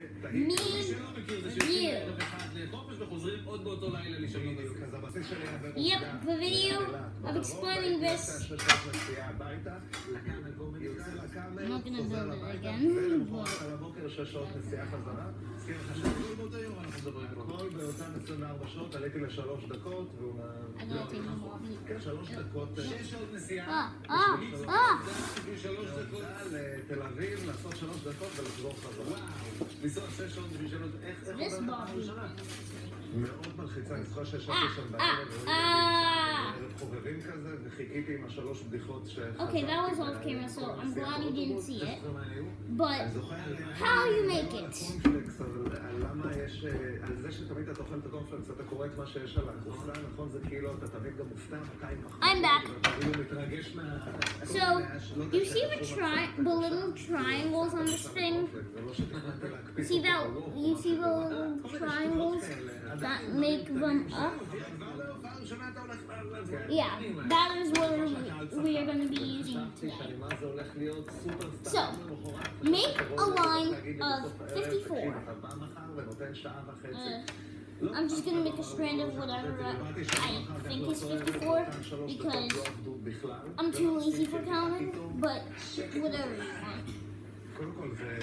Ми Ми. Me, you. Yep, the video of explaining this. I'm not gonna build it again, הכל. באותן 24 שעות, עליתי לשלוש דקות, והוא... A walk. כן, שלוש דקות. שש שעות נסיעה. Ah, ah, ah! שלוש דקות לתל אביב, לעשות שלוש דקות ולחזור חזרה. לנסוע שש שעות בשביל שלוש... איך איך This עוברת Bobby. ירושלים? מאוד מלחיצה, אני זוכר שישבתי אה, שם אה, בערב, אה. ערב חובבים כזה, וחיכיתי עם השלוש בדיחות ש... Okay, that was off camera, so I'm glad you didn't see it. אני But זוכר... how you make it? הקורנפלקס, אבל על למה יש... אה, על זה שתמיד אתה אוכל את הקורנפלקס, אתה קורא את מה שיש על הקופסה, נכון? זה כאילו, אתה תמיד גם מופתע מתי הם מחזירים. I'm back. ואתה כאילו מתרגש מה... So, you see the tri- the little triangles on this thing? זה לא שתכננתי להקפיץ See אותו that? בלוח, You אבל see the אתה יודע, little that make them up. Yeah, that is what we, we are going to be using today. So, make a line of 54. Uh, I'm just gonna make a strand of whatever I think is 54 because I'm too lazy for counting, but whatever.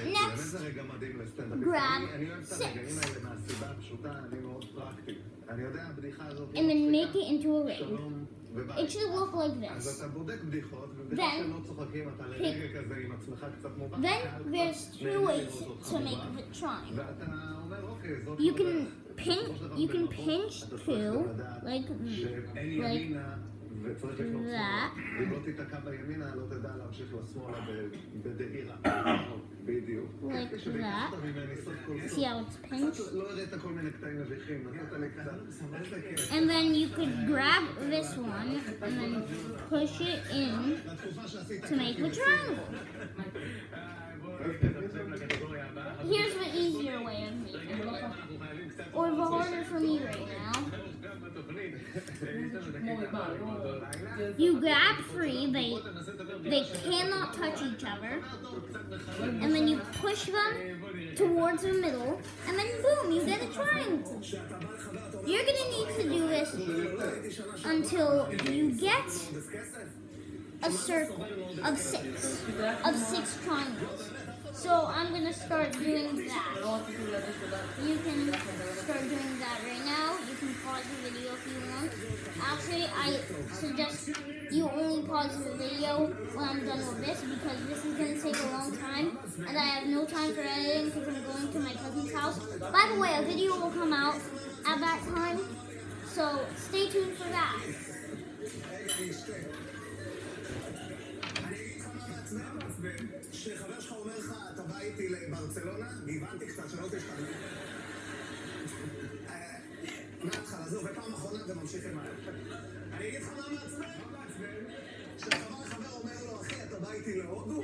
Now זה Next. באמת זה רגע מדהים לסטנדאפ. Grab אני- אני אוהב את six. הרגעים האלה מהסיבה הפשוטה, אני מאוד פרקטי. אני יודע, הבדיחה הזאת And then מצחיקה. make it into a ring. שלום וביי. It should look like אז this. אתה בודק בדיחות, ובדיחה Then- שלא צוחקים, אתה לרגע כזה עם עצמך קצת מובך. Then הקהל קצת there's two נהנה ways לראות אותך to make מובך. the triangle. ואתה אומר, אוקיי, זאת You לא can דרך. pinch, בסופו של דבר you can במקום pinch אתה צריך two, גם לדעת like שאין like ימינה וצריך לפנות that. שמאלה. ואם לא תיתקע בימינה, לא תדע להמשיך לשמאלה ב- בדהירה. בדיוק. Like כפי שביקשת that. ממני סוף כל סוף. see how it's pinched. קצת לא הראית כל מיני קטעים מביכים, נתת לי קצת. איזה כיף. And then you could grab this one and then push it in לתקופה שעשית to make a triangle. Here's the easier You grab three, they they cannot touch each other, and then you push them towards the middle, and then boom, you get a triangle. You're gonna need to do this until you get a circle of six, of six triangles. So I'm gonna start doing that. You can start doing that right now. You can pause the video if you want. Actually, I suggest you only pause the video when I'm done with this because this is gonna take a long time, and I have no time for editing because I'm going to my cousin's house. By the way, a video will come out at that time, so stay tuned for that. איתי לברצלונה, הבנתי קצת, שלא תשתנה. אה, מההתחלה, זהו, ופעם אחרונה וממשיך עם ה... אני אגיד לך מה מעצבן? מה מעצבן? שחבר לחבר אומר לו, אחי, אתה בא איתי להודו?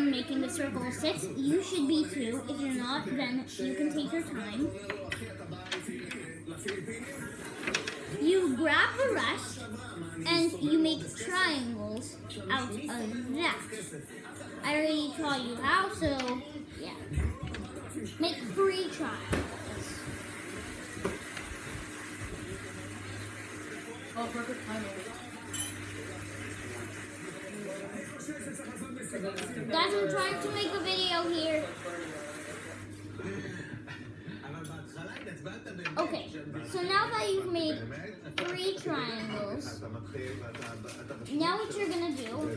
Making the circle of six, you should be too. If you're not, then you can take your time. You grab the rest and you make triangles out of that. I already taught you how, so yeah. Make three triangles. Oh, perfect timing. Guys, I'm trying to make a video here. Okay, so now that you've made three triangles, now what you're gonna do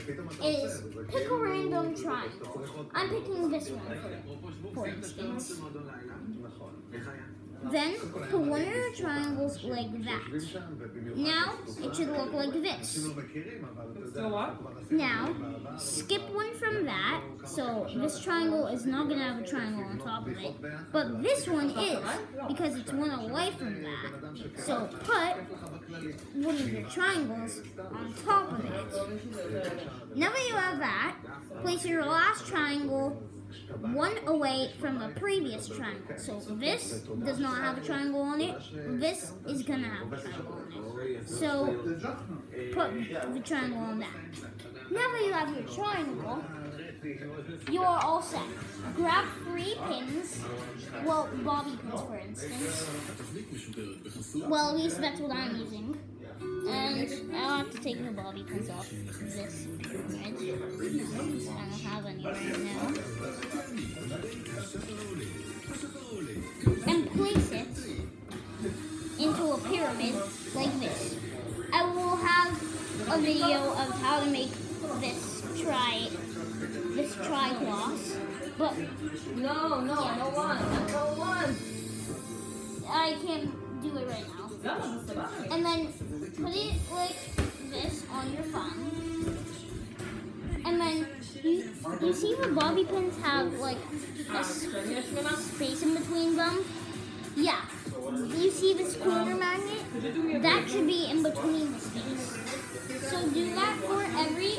is pick a random triangle. I'm picking this one, for instance. Then put one of the triangles like that. Now it should look like this. Now skip one from that, so this triangle is not going to have a triangle on top of it, but this one is, because it's one away from that. So put one of your triangles on top of it. Now that you have that, place your last triangle one away from a previous triangle. So this does not have a triangle on it. This is gonna have a triangle on it. So put the triangle on that. Now that you have your triangle, you are all set. Grab three pins. Well, bobby pins, for instance. Well, at least that's what I'm using. And I'll have to take the bobby pins off this pyramid. I don't have any right now. And place it into a pyramid like this. I will have a video of how to make this tri this triglass, but No, no, I don't want. I don't want. I can't do it right now. No, it's fine. And then put it like this on your phone. And then you you see the bobby pins have like a space in between them? Yeah. You see this corner magnet? That should be in between the space. So do that for every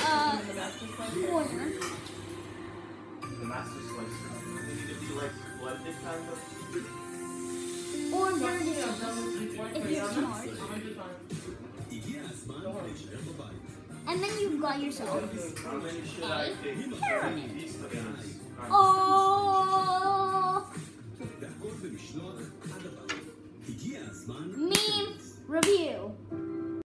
uh, corner. Or if you're smart. And then you've got yourself a pyramid. Oh! Meme review.